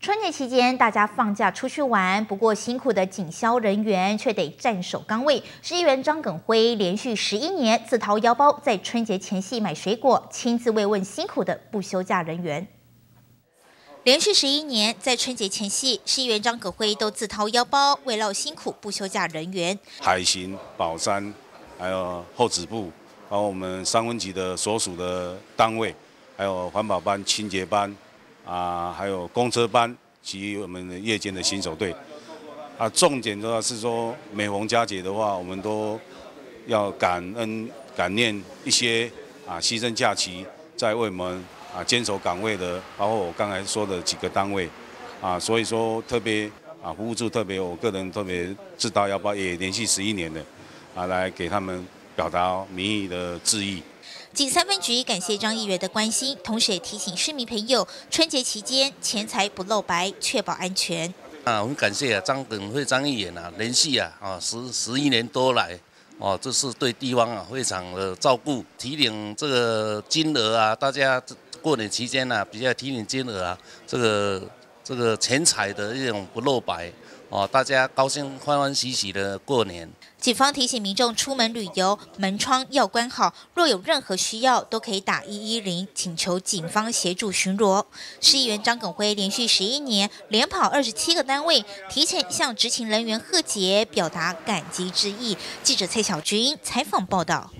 春节期间，大家放假出去玩，不过辛苦的警消人员却得站守岗位。市议员张耿辉连续十一年自掏腰包，在春节前夕买水果，亲自慰问辛苦的不休假人员。连续十一年，在春节前夕，市议员张耿辉都自掏腰包慰劳辛苦不休假人员。海巡、保山，还有后指部，还有我们三分局的所属的单位，还有环保班、清洁班。啊，还有公车班及我们的夜间的新手队，啊，重点的话是说，每逢佳节的话，我们都要感恩感念一些啊牺牲假期在为我们啊坚守岗位的，包括我刚才说的几个单位，啊，所以说特别啊服务处特别，我个人特别自掏腰包，也连续十一年的啊来给他们表达民意的致意。警三分局感谢张议员的关心，同时也提醒市民朋友，春节期间钱财不露白，确保安全。啊，我们感谢啊张耿会张议员啊，连续啊啊十十一年多来，哦，这是对地方啊非常的照顾，提领这个金额啊，大家过年期间呢比较提领金额啊，这个这个钱财的一种不露白。哦，大家高兴欢欢喜喜的过年。警方提醒民众出门旅游，门窗要关好。若有任何需要，都可以打一一零，请求警方协助巡逻。市议员张耿辉连续十一年连跑二十七个单位，提前向执勤人员贺杰，表达感激之意。记者蔡小军采访报道。